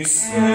yeah.